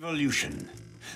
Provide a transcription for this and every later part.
Evolution.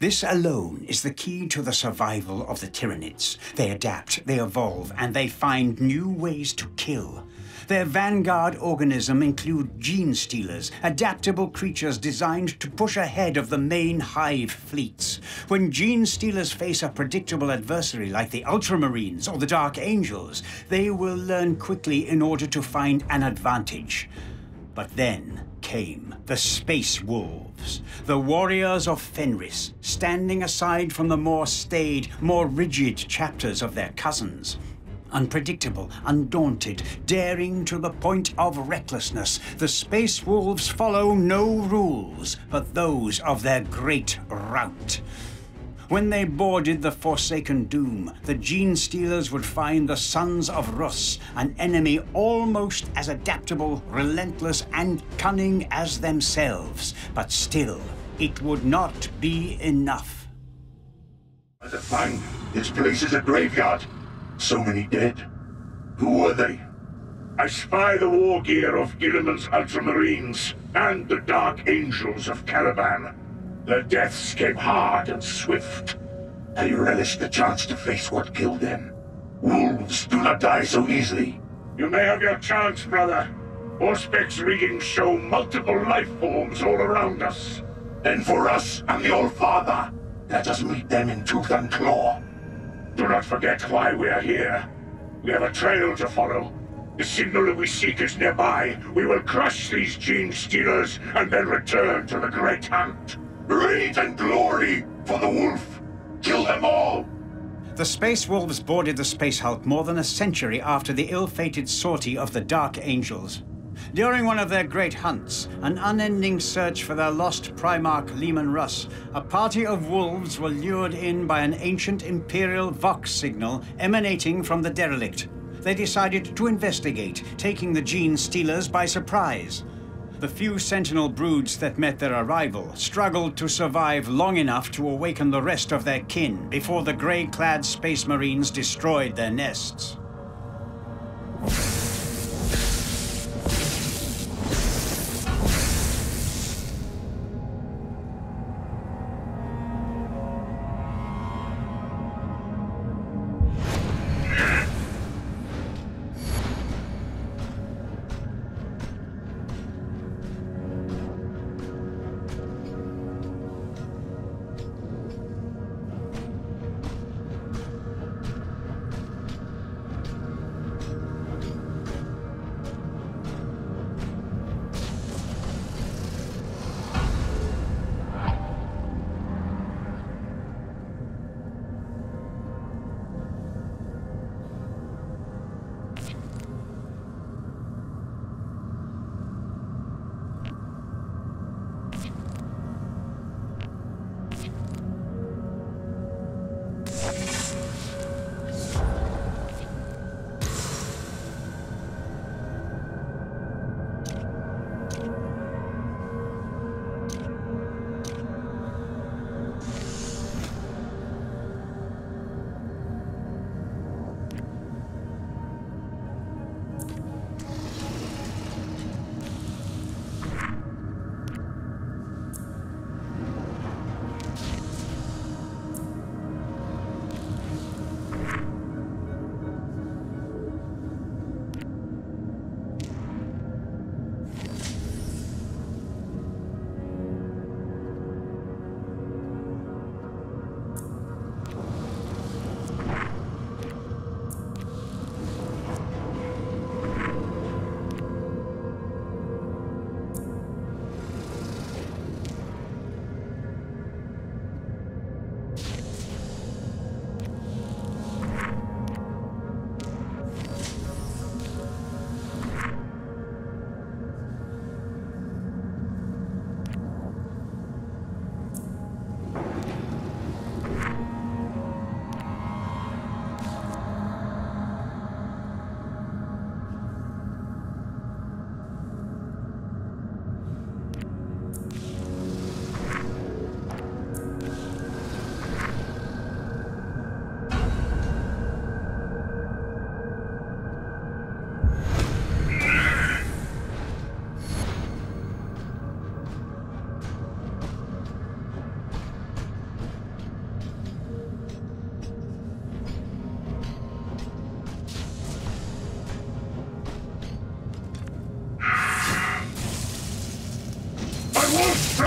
This alone is the key to the survival of the Tyranids. They adapt, they evolve, and they find new ways to kill. Their vanguard organism include Genestealers, adaptable creatures designed to push ahead of the main hive fleets. When Genestealers face a predictable adversary like the Ultramarines or the Dark Angels, they will learn quickly in order to find an advantage. But then came the Space Wolves, the warriors of Fenris, standing aside from the more staid, more rigid chapters of their cousins. Unpredictable, undaunted, daring to the point of recklessness, the Space Wolves follow no rules but those of their great rout. When they boarded the Forsaken Doom, the Genestealers would find the Sons of Russ, an enemy almost as adaptable, relentless, and cunning as themselves. But still, it would not be enough. A find, this place is a graveyard. So many dead. Who were they? I spy the war gear of Guilliman's Ultramarines and the Dark Angels of Caliban. Their deaths came hard and swift. They relished the chance to face what killed them. Wolves do not die so easily. You may have your chance, brother. Auspex readings show multiple life forms all around us. And for us and the Old Father, let us meet them in tooth and claw. Do not forget why we are here. We have a trail to follow. The signal that we seek is nearby. We will crush these Genestealers and then return to the Great Hunt. Rage and glory for the wolf! Kill them all! The Space Wolves boarded the Space Hulk more than a century after the ill-fated sortie of the Dark Angels. During one of their great hunts, an unending search for their lost Primarch Leman Russ, a party of wolves were lured in by an ancient Imperial Vox signal emanating from the derelict. They decided to investigate, taking the Genestealers by surprise. The few sentinel broods that met their arrival struggled to survive long enough to awaken the rest of their kin before the grey-clad space marines destroyed their nests.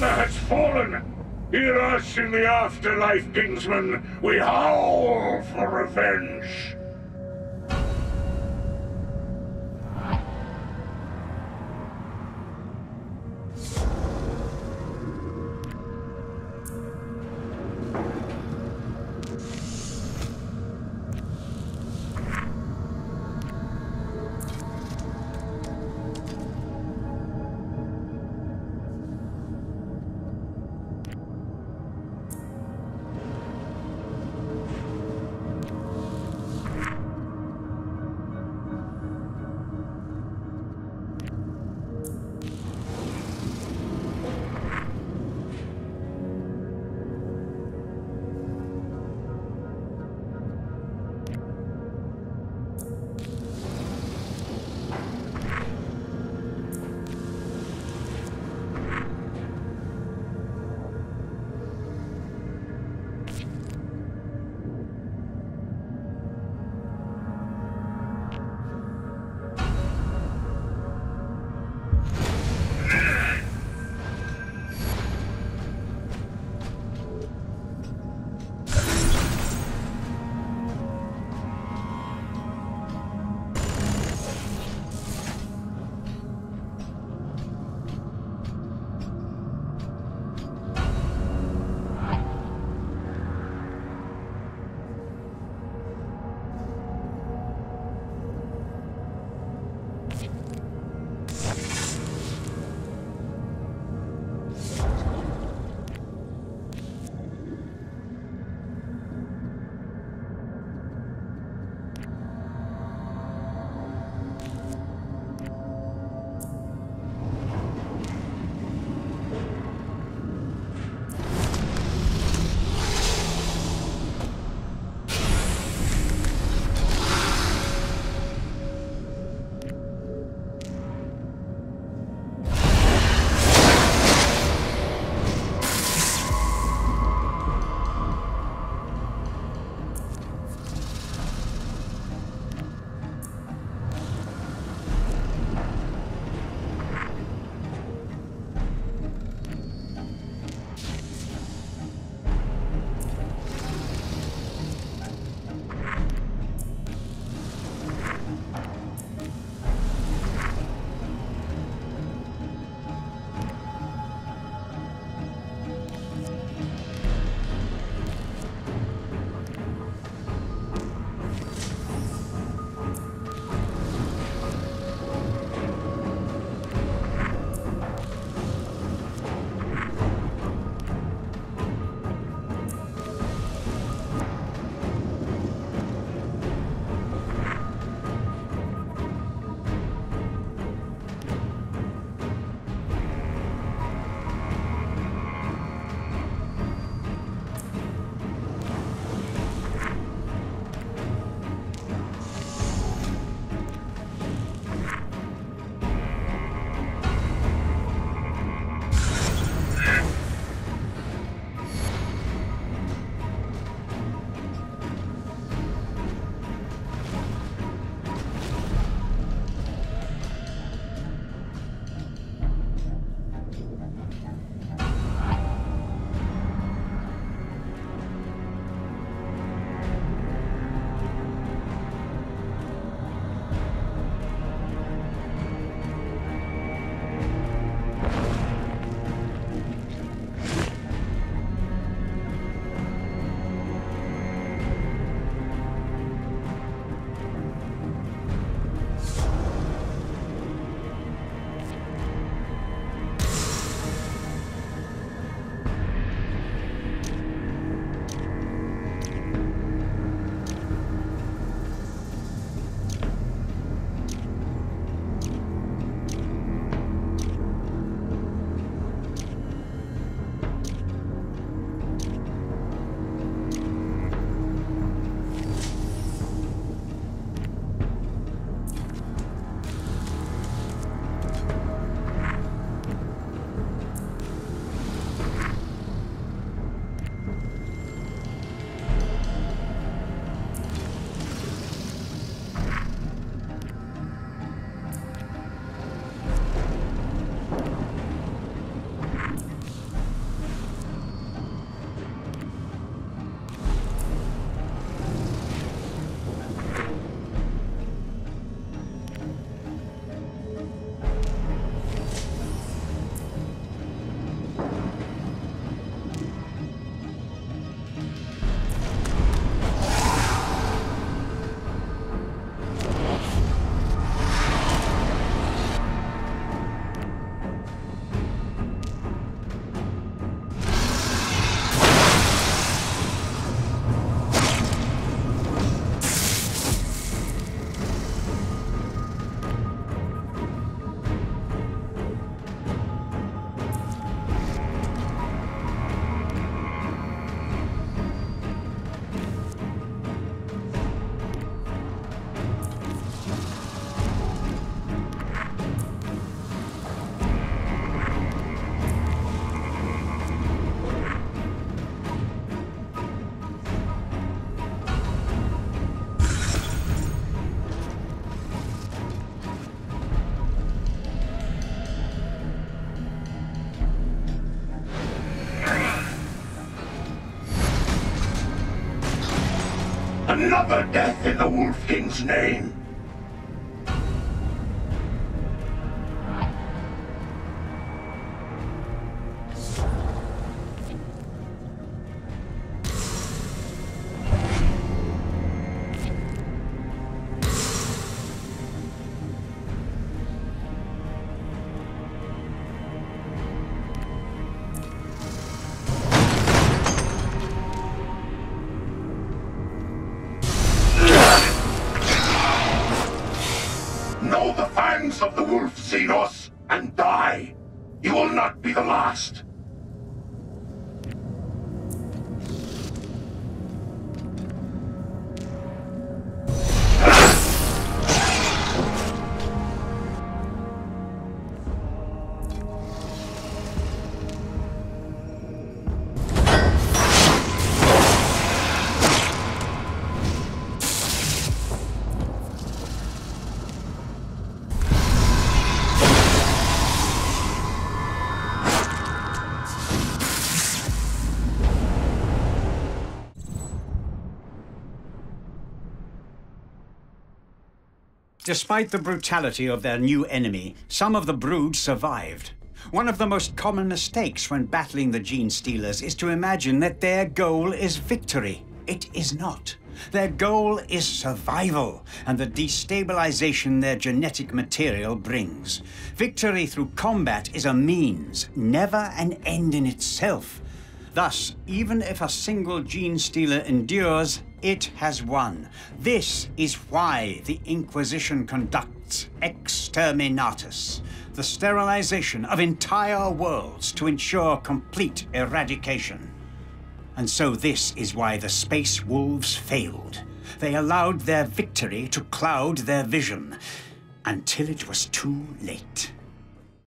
Fallen. Hear us in the afterlife, Kingsman. We howl for revenge. Another death in the Wolf King's name. Of the wolf, Xenos, and die. You will not be the last. Despite the brutality of their new enemy, some of the brood survived. One of the most common mistakes when battling the Genestealers is to imagine that their goal is victory. It is not. Their goal is survival and the destabilization their genetic material brings. Victory through combat is a means, never an end in itself. Thus, even if a single Genestealer endures, it has won. This is why the Inquisition conducts exterminatus, the sterilization of entire worlds to ensure complete eradication. And so this is why the Space Wolves failed. They allowed their victory to cloud their vision until it was too late.